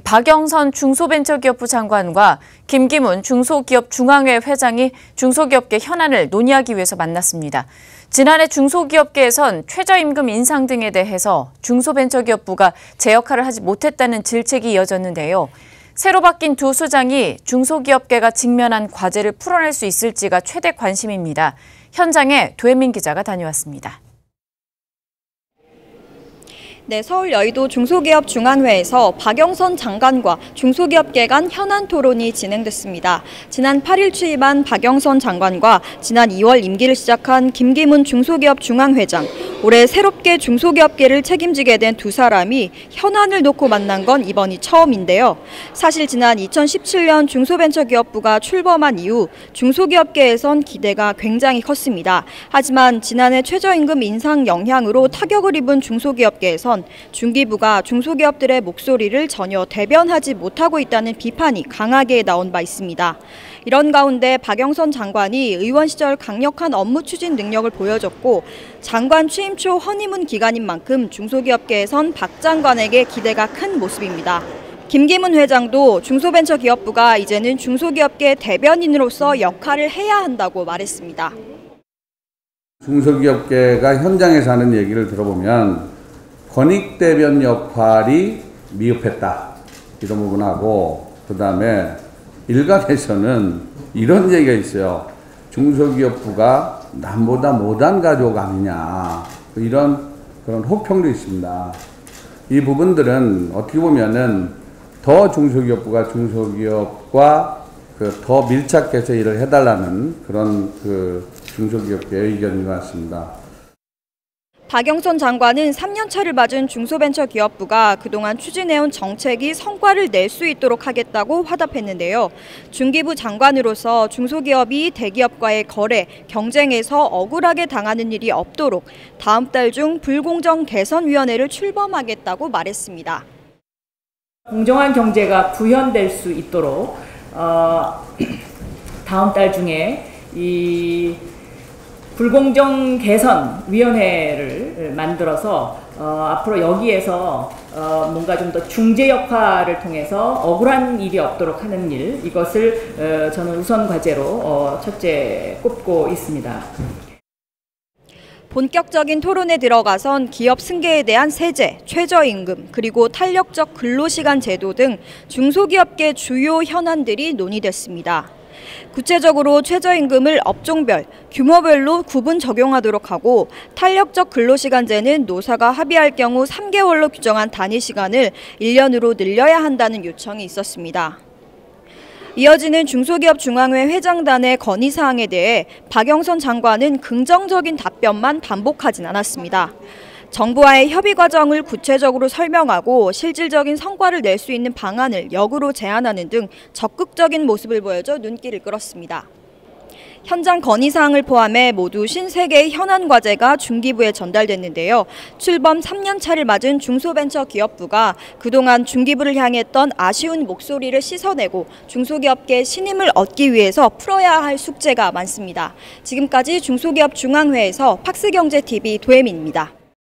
박영선 중소벤처기업부 장관과 김기문 중소기업중앙회 회장이 중소기업계 현안을 논의하기 위해서 만났습니다. 지난해 중소기업계에선 최저임금 인상 등에 대해서 중소벤처기업부가 제 역할을 하지 못했다는 질책이 이어졌는데요. 새로 바뀐 두 수장이 중소기업계가 직면한 과제를 풀어낼 수 있을지가 최대 관심입니다. 현장에 도혜민 기자가 다녀왔습니다. 네, 서울 여의도 중소기업 중앙회에서 박영선 장관과 중소기업계 간 현안 토론이 진행됐습니다. 지난 8일 취임한 박영선 장관과 지난 2월 임기를 시작한 김기문 중소기업 중앙회장, 올해 새롭게 중소기업계를 책임지게 된 두 사람이 현안을 놓고 만난 건 이번이 처음인데요. 사실 지난 2017년 중소벤처기업부가 출범한 이후 중소기업계에선 기대가 굉장히 컸습니다. 하지만 지난해 최저임금 인상 영향으로 타격을 입은 중소기업계에선 한편 중기부가 중소기업들의 목소리를 전혀 대변하지 못하고 있다는 비판이 강하게 나온 바 있습니다. 이런 가운데 박영선 장관이 의원 시절 강력한 업무 추진 능력을 보여줬고 장관 취임 초 허니문 기간인 만큼 중소기업계에선 박 장관에게 기대가 큰 모습입니다. 김기문 회장도 중소벤처기업부가 이제는 중소기업계 대변인으로서 역할을 해야 한다고 말했습니다. 중소기업계가 현장에서 하는 얘기를 들어보면 권익 대변 역할이 미흡했다. 이런 부분하고 그 다음에 일각에서는 이런 얘기가 있어요. 중소기업부가 남보다 못한 가족 아니냐. 이런 그런 호평도 있습니다. 이 부분들은 어떻게 보면은 더 중소기업부가 중소기업과 그 더 밀착해서 일을 해달라는 그런 그 중소기업계의 의견인 것 같습니다. 박영선 장관은 3년차를 맞은 중소벤처기업부가 그동안 추진해온 정책이 성과를 낼 수 있도록 하겠다고 화답했는데요. 중기부 장관으로서 중소기업이 대기업과의 거래, 경쟁에서 억울하게 당하는 일이 없도록 다음 달 중 불공정 개선위원회를 출범하겠다고 말했습니다. 공정한 경제가 구현될 수 있도록 어, 다음 달 중에 이 불공정 개선 위원회를 만들어서 어, 앞으로 여기에서 어, 뭔가 좀 더 중재 역할을 통해서 억울한 일이 없도록 하는 일 이것을 어, 저는 우선 과제로 어, 첫째 꼽고 있습니다. 본격적인 토론에 들어가선 기업 승계에 대한 세제, 최저임금, 그리고 탄력적 근로시간 제도 등 중소기업계 주요 현안들이 논의됐습니다. 구체적으로 최저임금을 업종별, 규모별로 구분 적용하도록 하고 탄력적 근로시간제는 노사가 합의할 경우 3개월로 규정한 단위 시간을 1년으로 늘려야 한다는 요청이 있었습니다. 이어지는 중소기업 중앙회 회장단의 건의 사항에 대해 박영선 장관은 긍정적인 답변만 반복하진 않았습니다. 정부와의 협의 과정을 구체적으로 설명하고 실질적인 성과를 낼 수 있는 방안을 역으로 제안하는 등 적극적인 모습을 보여줘 눈길을 끌었습니다. 현장 건의사항을 포함해 모두 53개의 현안 과제가 중기부에 전달됐는데요. 출범 3년 차를 맞은 중소벤처기업부가 그동안 중기부를 향했던 아쉬운 목소리를 씻어내고 중소기업계 신임을 얻기 위해서 풀어야 할 숙제가 많습니다. 지금까지 중소기업 중앙회에서 팍스경제TV 도혜민입니다.